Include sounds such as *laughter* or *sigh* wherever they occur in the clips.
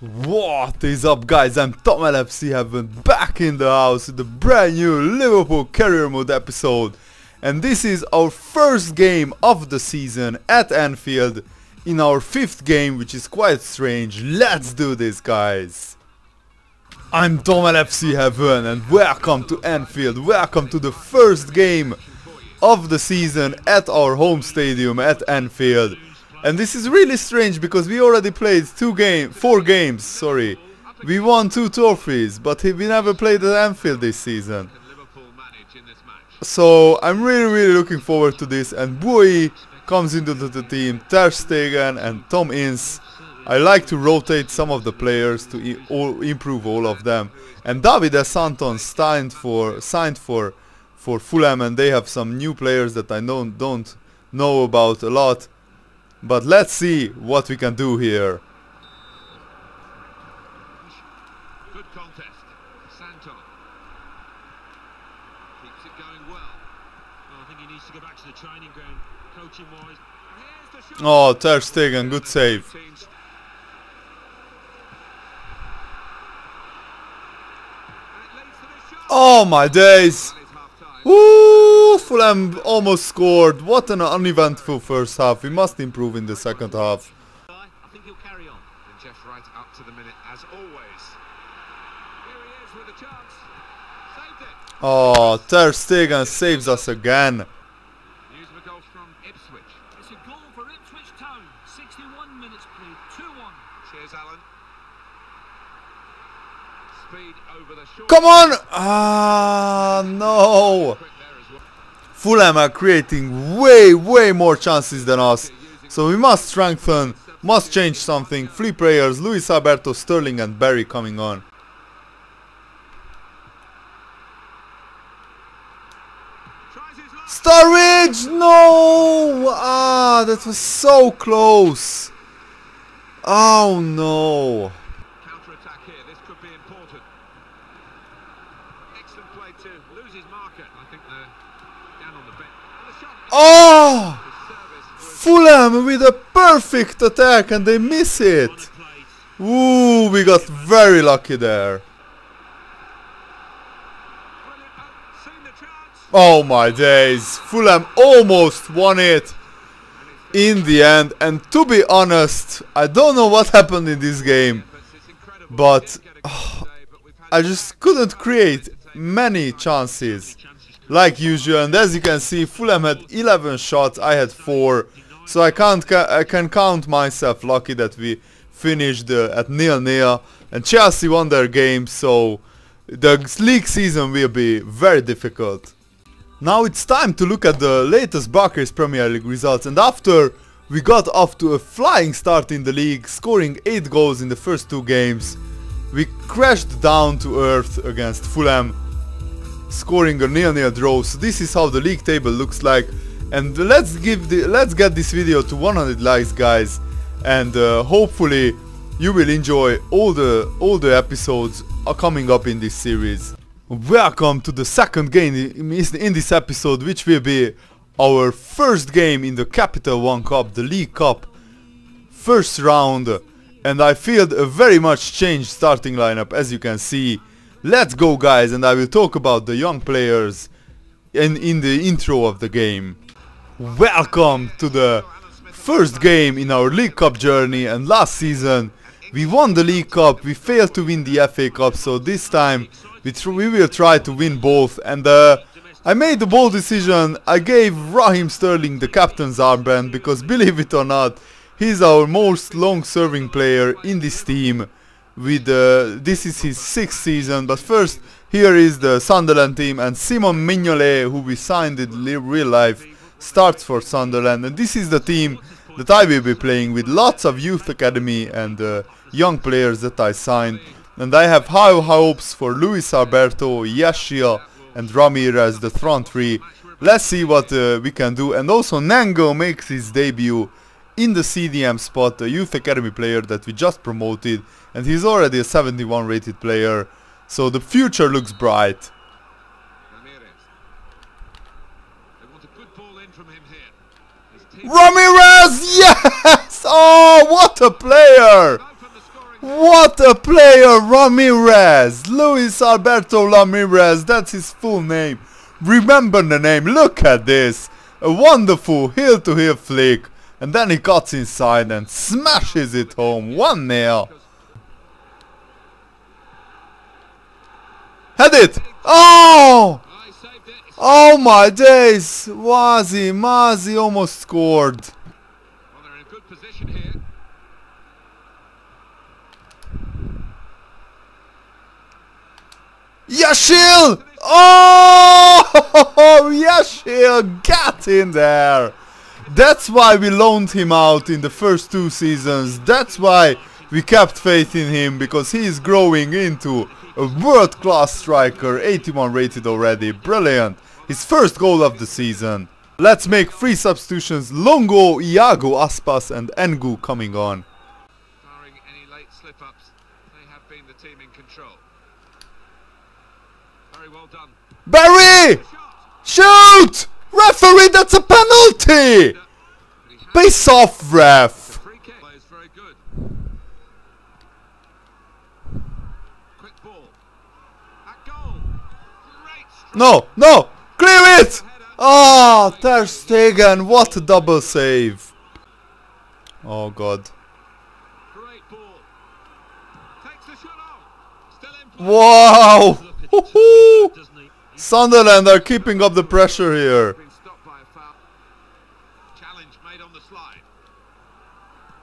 What is up guys, I'm Tom LFC Heaven back in the house with a brand new Liverpool Career Mode episode. And this is our first game of the season at Anfield in our fifth game which is quite strange, let's do this guys! I'm Tom LFC Heaven and welcome to Anfield, welcome to the first game of the season at our home stadium at Anfield and this is really strange because we already played two game, four games, sorry. We won two trophies, but we never played at Anfield this season. So I'm really really looking forward to this and Bowie comes into the, team, Ter Stegen and Tom Ince. I like to rotate some of the players to all, improve all of them. And Davide Santon signed for signed for for Fulham and they have some new players that I don't don't know about a lot. But let's see what we can do here. Good contest. Santon. Keeps it going well. Well, I think he needs to go back to the training ground, coaching wise. And here's the shot. Oh, Ter Stegen, good save. Teams- And it leads to the shot. Oh my days! That is half-time. Fulham almost scored. What an uneventful first half. We must improve in the second half. I think he'll carry on. And Jeff right up to the minute as always. Here he is with a chance. Saved it. Oh, Ter Stegen saves us again. News of a goal from Ipswich. It's a goal for Ipswich Town. 61 minutes played, 2-1. Cheers, Alan. Speed over the short. Come on! Ah, no! Fulham are creating way, way more chances than us. So we must strengthen, must change something. Three players, Luis Alberto, Sterling and Barry coming on. Sturridge! No! Ah, that was so close. Oh no. Counter-attack here. This could be important. Excellent play to lose his marker. I think they're down on the bench. And the shot. Oh! Fulham with a perfect attack and they miss it. Ooh, we got very lucky there. Oh, chance. Oh my days. Fulham almost won it in the end. And to be honest, I don't know what happened in this game. But, Didn't get a goal oh, today, but we've had I just couldn't create many chances like usual. And as you can see, Fulham had 11 shots, I had 4. So I can't ca I can count myself lucky that we finished uh, at nil nil. And Chelsea won their game, so the league season will be very difficult. Now it's time to look at the latest Barclays Premier League results and after we got off to a flying start in the league, scoring 8 goals in the first two games, we crashed down to earth against Fulham, scoring a nil-nil draw. So this is how the league table looks like and let's give the let's get this video to 100 likes guys and uh, hopefully you will enjoy all the all the episodes are coming up in this series. Welcome to the second game in in this episode which will be our first game in the Capital One Cup, the League Cup first round and I feel a very much changed starting lineup as you can see. Let's go guys and I will talk about the young players in, in the intro of the game. Welcome to the first game in our League Cup journey and last season we won the League Cup, we failed to win the FA Cup so this time we, we will try to win both. And uh, I made the bold decision, I gave Raheem Sterling the captain's armband because *laughs* believe it or not he's our most long serving player in this team with uh, this is his sixth season but first here is the Sunderland team and Simon Mignolet who we signed in real life starts for Sunderland. And this is the team that I will be playing with lots of youth academy and uh, young players that I signed. And I have high hopes for Luis Alberto, Yesil and Ramirez the front three. Let's see what uh, we can do. And also Nango makes his debut in the CDM spot, a youth academy player that we just promoted, and he's already a 71 rated player, so the future looks bright. Ramirez. They want a good ball in from him here. Ramirez, yes! Oh, what a player! open the scoring What a player, Ramirez! Luis Alberto Ramirez, that's his full name. Remember the name, look at this. A wonderful heel-to-heel flick. And then he cuts inside and smashes it home, 1-0. Had it! Oh! Oh, he saved it. It's- my days! Wazi, Mazi almost scored. Well, they're in a good position here. Yesil! Oh! *laughs* Yesil got in there! That's why we loaned him out in the first two seasons. That's why we kept faith in him because he is growing into a world-class striker, 81 rated already. Brilliant. His first goal of the season. Let's make three substitutions. Longo, Iago, Aspas and Engu coming on. Barring any late slip-ups, they have been the team in control. Very well done. Barry! Shoot! Referee, that's a penalty! Has off, ref! No, no! Clear it! Ah, Ter Stegen, what a double save! Oh god. Wow! *laughs* Sunderland are keeping up the pressure here. Been stopped by a foul. Challenge made on the slide.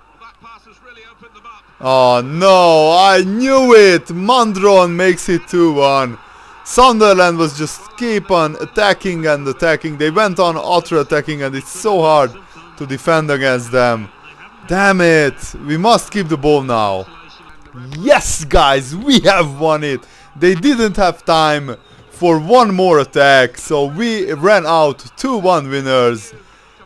Well, that pass has really opened them up. Oh no, I knew it! Mandron makes it 2-1. Sunderland was just keep on attacking and attacking. They went on ultra attacking and it's so hard to defend against them. Damn it! We must keep the ball now. Yes, guys, we have won it. They didn't have time for one more attack, so we ran out 2-1 winners.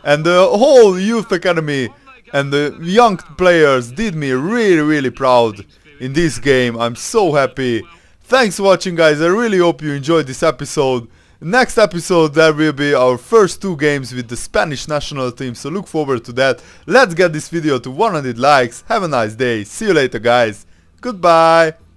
And the whole youth academy and the young players did me really, really proud in this game. I'm so happy. Thanks for watching, guys. I really hope you enjoyed this episode. Next episode, there will be our first two games with the Spanish national team, so look forward to that. Let's get this video to 100 likes. Have a nice day. See you later, guys. Goodbye.